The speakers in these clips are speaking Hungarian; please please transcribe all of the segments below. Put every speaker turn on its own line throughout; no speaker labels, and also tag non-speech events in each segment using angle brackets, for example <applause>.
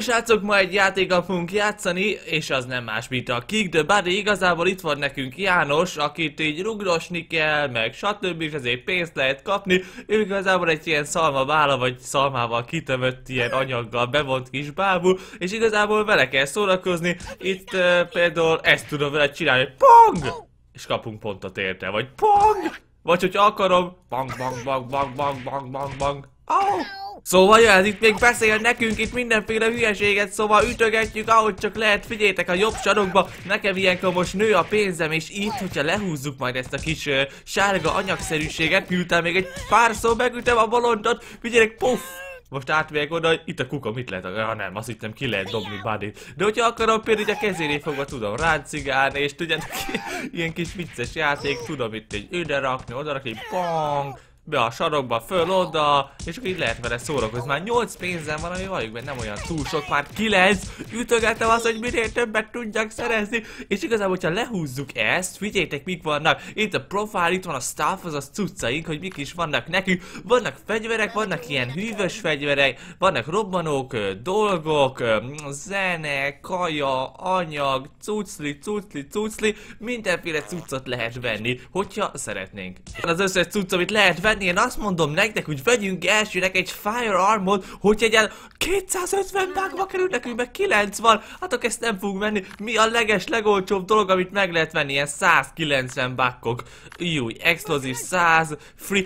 Srácok, ma egy játékkal fogunk játszani, és az nem más, mint a Kick the Buddy. Igazából itt van nekünk János, akit így rugrosni kell, meg stb. és ezért pénzt lehet kapni. Ő igazából egy ilyen szalma vagy szalmával kitömött ilyen anyaggal bevont kis bábú, és igazából vele kell szórakozni. Itt uh, például ezt tudom vele csinálni, hogy PONG! És kapunk pontot érte, vagy PONG! Vagy hogyha akarom, bang bang bang bang bang bang bang bang. Oh! Szóval jöhet itt még beszél nekünk itt mindenféle hülyeséget, szóval ütögetjük ahogy csak lehet, figyeljetek a jobb sarokba, nekem ilyenkor most nő a pénzem, és itt, hogyha lehúzzuk majd ezt a kis uh, sárga anyagszerűséget, miután még egy pár szó megütem a bolondot, figyeljetek, puff! Most átmegyek oda, itt a kuka mit lehet, ja nem, azt hittem ki lehet dobni buddy. De hogyha akarom például, a kezéré fogva tudom ráncigálni, és tudjátok, <laughs> ilyen kis vicces játék, tudom itt egy ide rakni, oda rakni, bang, be a sarokba, föl oda, és akkor így lehet vele szórakozni. Már 8 pénzem van, ami be nem olyan túl sok, már 9, ütögetem azt, hogy minél többet tudjak szerezni, és igazából, hogyha lehúzzuk ezt, figyeljétek mik vannak, itt a profile, itt van a staff, az a cuccaink, hogy mik is vannak nekünk, vannak fegyverek, vannak ilyen hűvös fegyverek, vannak robbanók, dolgok, zene, kaja, anyag, cucli, cucli, cucli, mindenféle cuccot lehet venni, hogyha szeretnénk. Az összes cucc, amit lehet venni, venni, én azt mondom nektek, hogy vegyünk elsőnek egy Firearmot, hogy egy 250 bágba kerül nekünk meg 90, hát akkor ezt nem fogunk venni. Mi a leges, legolcsóbb dolog, amit meg lehet venni, ilyen 190 bakkok. Júj, explosive 100, free...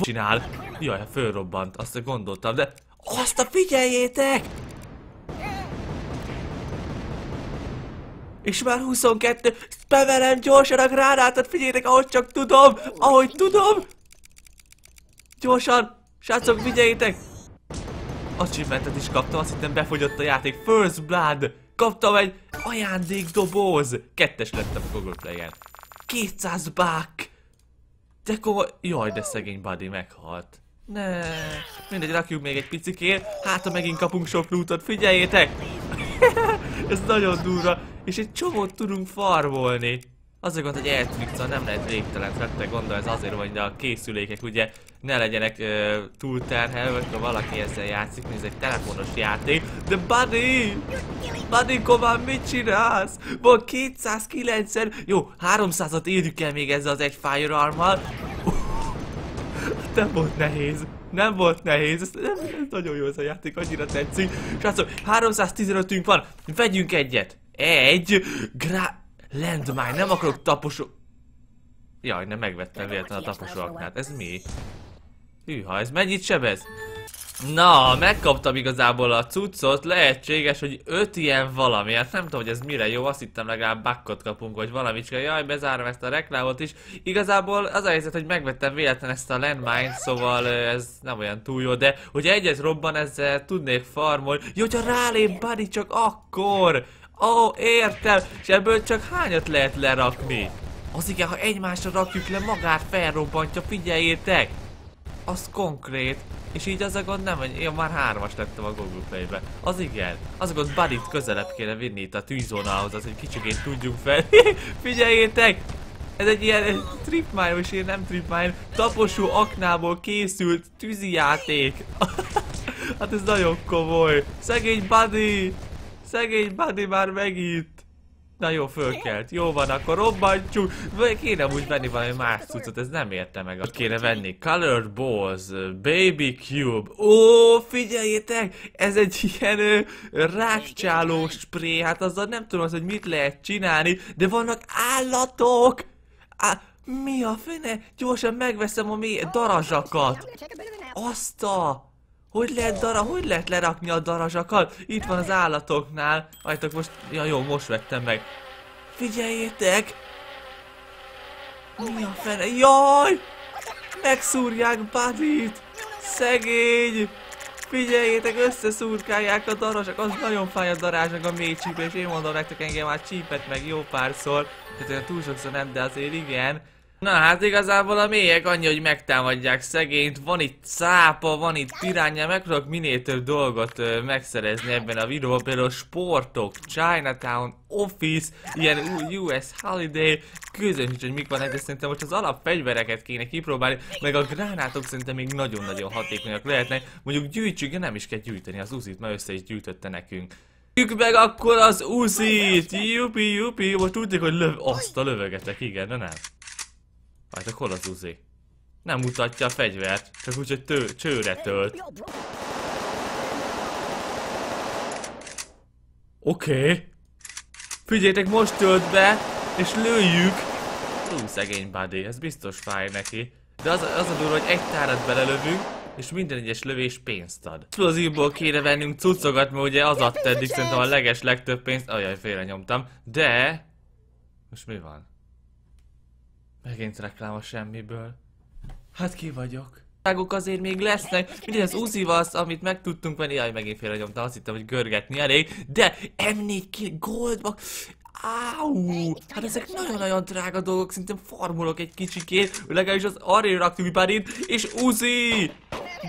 Csinál. Jaj, fölrobbant, azt gondoltam, de... Azt a figyeljétek! És már 22, beverem gyorsan a gránátot, figyeljétek, ahogy csak tudom, ahogy tudom, Gyorsan! Srácok, figyeljétek! Achievementet is kaptam, azt hittem befogyott a játék. First Blood! Kaptam egy ajándékdoboz! Kettes lettem a Google Play-en. 200 buck! De komoly... Jaj, de szegény Buddy meghalt. Ne, mindegy, rakjuk még egy picikért, hát ha megint kapunk sok lootot, figyeljétek! <laughs> Ez nagyon durva, és egy csomót tudunk farmolni. Az a gond, hogy eltűnik, szóval nem lehet végtelen vette gondol, ez azért, hogy a készülékek ugye ne legyenek uh, túl terhelve, ha valaki ezzel játszik, ez egy telefonos játék. De Buddy! Buddy, komán mit csinálsz? Van 290, jó, 300-at érjük el még ezzel az egy firearmmal. Uh, nem volt nehéz. Nem volt nehéz, ez, ez, ez nagyon jó ez a játék, annyira tetszik. Srácok, 315-ünk van, vegyünk egyet. Egy, gra... Landmine, nem akarok taposó... Jaj, nem megvettem véletlen a taposó aknát. Ez mi? Hűha, ez mennyit sebez? Na, megkaptam igazából a cuccot, lehetséges, hogy öt ilyen valami, hát nem tudom, hogy ez mire jó, azt hittem legalább bakkot kapunk, vagy valamit, csak jaj, bezárom ezt a reklámot is. Igazából az a helyzet, hogy megvettem véletlen ezt a landmine, szóval ez nem olyan túl jó, de hogyha egyet robban, ezzel tudnék farmolni. Jó, hogyha rálép Buddy csak akkor! Ó, oh, értem, és ebből csak hányat lehet lerakni? Az igen, ha egymásra rakjuk le, magát felrobbantja, figyeljétek! Az konkrét. És így az a gond nem, hogy én már hármas lettem a Google Play-be. Az igen. Az a gond buddy közelebb kéne vinni itt a tűzónához, az, hogy kicsikét tudjunk fel. <laughs> Figyeljétek! Ez egy ilyen tripmine, és én nem tripmine, taposó aknából készült tűzijáték. <laughs> hát ez nagyon komoly. Szegény buddy! Szegény Buddy már megint. Na jó, fölkelt. Jó van, akkor robbantjuk. Kéne úgy venni valami más cuccot, ez nem érte meg. Kéne venni Colored Balls, Baby Cube. Ó, figyeljétek! Ez egy ilyen ö, rákcsáló spré. Hát azzal nem tudom az, hogy mit lehet csinálni, de vannak állatok! Á, mi a fene? Gyorsan megveszem a mély darazsakat. Azt a... Hogy lehet dara, hogy lehet lerakni a darazsakat? Itt van az állatoknál. Ajtok most, ja jó, most vettem meg. Figyeljétek! Mi a fene? Jaj! Megszúrják Buddy-t! Szegény! Figyeljétek, összeszúrkálják a darazsak, az nagyon fáj a darázsnak a mély csíp, és én mondom nektek engem már csípet meg jó párszor. Tehát túl sokszor nem, de azért igen. Na hát igazából a mélyek annyi, hogy megtámadják szegényt, van itt szápa, van itt piránya, meg tudok minél több dolgot ö, megszerezni ebben a videóban, például sportok, Chinatown, Office, ilyen US Holiday, közös hogy mik van, de szerintem most az alapfegyvereket kéne kipróbálni, meg a gránátok szerintem még nagyon-nagyon hatékonyak lehetnek, mondjuk gyűjtsük, de nem is kell gyűjteni az uzit, mert össze is gyűjtötte nekünk. Gyűjtjük meg akkor az uzit! Jupi, jupi, most tudjuk, hogy löv... Azt a lövögetek, igen, de nem. Hát hol az Uzi? Nem mutatja a fegyvert, csak úgy, hogy tő, csőre tölt. Oké. Okay. Figyeljétek, most tölt be, és lőjük. Ú, szegény buddy, ez biztos fáj neki. De az, az a durva, hogy egy tárat belelövünk, és minden egyes lövés pénzt ad. Explozívból kéne vennünk cuccokat, mert ugye az adta eddig szerintem a leges legtöbb pénzt. Ajaj, félre nyomtam. De... Most mi van? Megint reklám a semmiből. Hát ki vagyok? Vágok azért még lesznek, mindegy az Uzi az, amit meg tudtunk venni, jaj, megint félrenyomtam, azt hittem, hogy görgetni elég, de M4 ki Áú! Hát ezek nagyon-nagyon drága dolgok, szinte farmolok egy kicsikét, legalábbis az arra raktuk parit, és Uzi!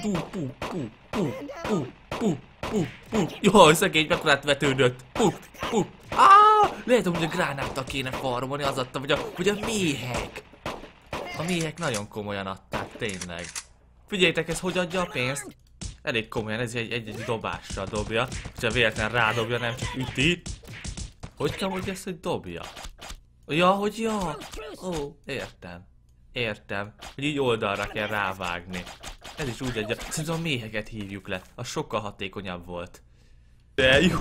Pú, pú, pú, pú, pú, pú, pú, pú. Jaj, szegény mekkorát vetődött. Pú, pú. Á, lehet, hogy a gránáttal kéne farmolni, az adta, hogy a, hogy a méhek. A méhek nagyon komolyan adták, tényleg. Figyeljétek, ez hogy adja a pénzt? Elég komolyan, ez egy-egy dobásra dobja. Ha véletlen rádobja, nem csak üti. Hogy kell, hogy ezt, hogy dobja? Ja, hogy ja. Ó, értem. Értem, hogy így oldalra kell rávágni. Ez is úgy adja. Szerintem a méheket hívjuk le. Az sokkal hatékonyabb volt. De jó.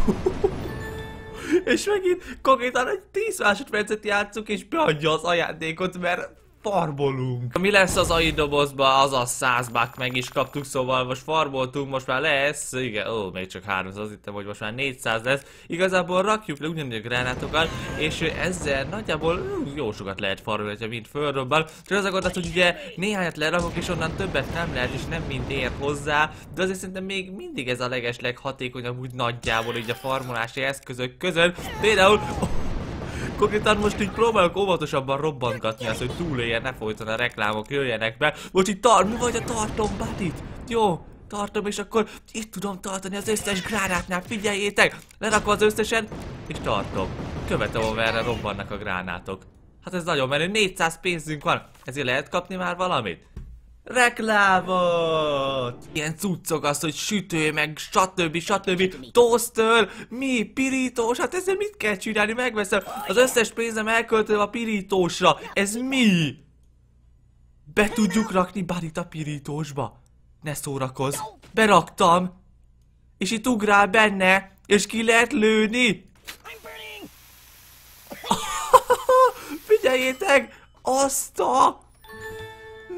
És megint konkrétan egy 10 másodpercet játszunk, és beadja az ajándékot, mert farbolunk. Mi lesz az AI dobozba, az a 100 buck meg is kaptuk, szóval most farboltunk, most már lesz, igen, ó, még csak 300, az hittem, hogy most már 400 lesz. Igazából rakjuk le ugyanúgy a gránátokat, és ezzel nagyjából jó sokat lehet farolni, ha mind fölrobban. Csak az a gond hogy ugye néhányat lerakok, és onnan többet nem lehet, és nem mind ér hozzá, de azért szerintem még mindig ez a legesleg hatékonyabb úgy nagyjából így a farmolási eszközök között. Például... Oh, Konkrétan most így próbálok óvatosabban robbantgatni azt, hogy túléljen, ne folyton a reklámok jöjjenek be. Most itt tar, mi vagy a tartom, budit? Jó, tartom, és akkor itt tudom tartani az összes gránátnál, figyeljétek! Lerakom az összesen, és tartom. Követem, erre robbannak a gránátok. Hát ez nagyon menő, 400 pénzünk van, ezért lehet kapni már valamit? Reklámot! Ilyen cuccok az, hogy sütő, meg stb. stb. Toaster, mi? Pirítós? Hát ezzel mit kell csinálni? Megveszem. Az összes pénzem elköltöm a pirítósra. Ez mi? Be tudjuk rakni Barit a pirítósba? Ne szórakozz. Beraktam. És itt ugrál benne. És ki lehet lőni. <laughs> Figyeljétek! Azt a...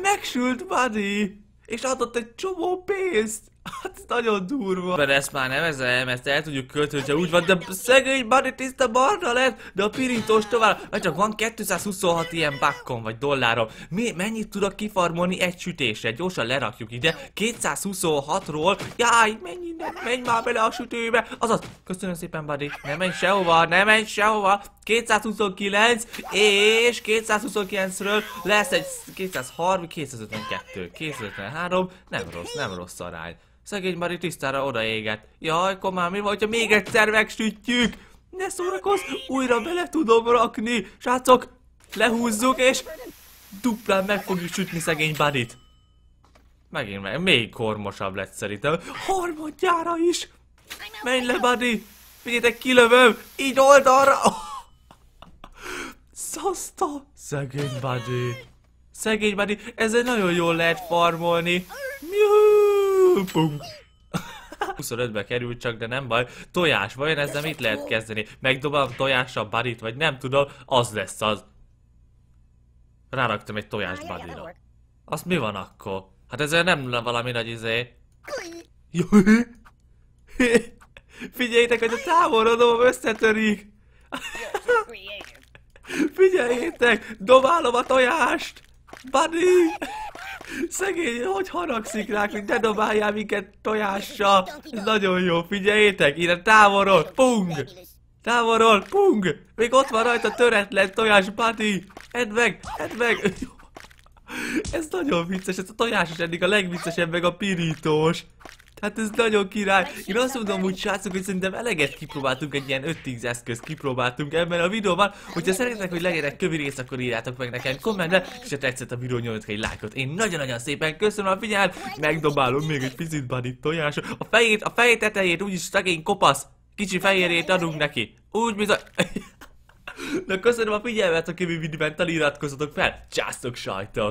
Megsült Buddy! És adott egy csomó pénzt! <laughs> Hát nagyon durva. Mert ezt már nevezem, ezt el tudjuk költeni, hogyha úgy van, de szegény Buddy tiszta barna lett, de a pirítós tovább, mert csak van 226 ilyen bakkon vagy dollárom. Mi, mennyit tudok kifarmolni egy sütésre? Gyorsan lerakjuk ide. 226-ról, jaj, mennyi, nem, menj már bele a sütőbe. Azaz, köszönöm szépen, Buddy. Nem menj sehova, nem menj sehova. 229, és 229-ről lesz egy 230, 252, 253, nem rossz, nem rossz arány. Szegény Mari tisztára odaégett. Jaj, komám, mi van, hogyha még egyszer megsütjük? Ne szórakozz, újra bele tudom rakni. Srácok, lehúzzuk, és duplán meg fogjuk sütni szegény Buddy-t. Megint meg, még kormosabb lett szerintem. Harmadjára is. Menj le, Buddy. Figyeljetek, kilövöm. Így oldalra. <laughs> Szaszta. Szegény Buddy. Szegény Buddy, ezzel nagyon jól lehet farmolni. Pum. 25-be került csak, de nem baj. Tojás, vajon ezzel mit lehet kezdeni? Megdobálom tojással barit, vagy nem tudom, az lesz az. Ráraktam egy tojás badira. Az mi van akkor? Hát ezzel nem valami nagy izé. Figyeljétek, hogy a távolodóm összetörik. Figyeljétek, dobálom a tojást. Buddy! Szegény, hogy haragszik rák, hogy ne dobáljál minket tojással. Ez nagyon jó, figyeljétek, ide távolról, pung! Távolról, pung! Még ott van rajta töretlen tojás, buddy! Edd meg, edd meg! Ez nagyon vicces, ez a tojásos eddig a legviccesebb, meg a pirítós. Hát ez nagyon király. Én azt mondom, hogy srácok, hogy szerintem eleget kipróbáltunk, egy ilyen 5-10 eszközt kipróbáltunk ebben a videóban. Hogyha szeretnék, hogy legyenek kövi rész, akkor írjátok meg nekem kommentbe, és ha tetszett a videó, nyomjatok egy lájkot. Én nagyon-nagyon szépen köszönöm a figyelmet, megdobálom még egy picit bani tojás. A fejét, a fejét tetejét úgyis szegény kopasz, kicsi fehérjét adunk neki. Úgy bizony... <laughs> Na köszönöm a figyelmet, a kövő videóban iratkozzatok fel. Császtok sajtok!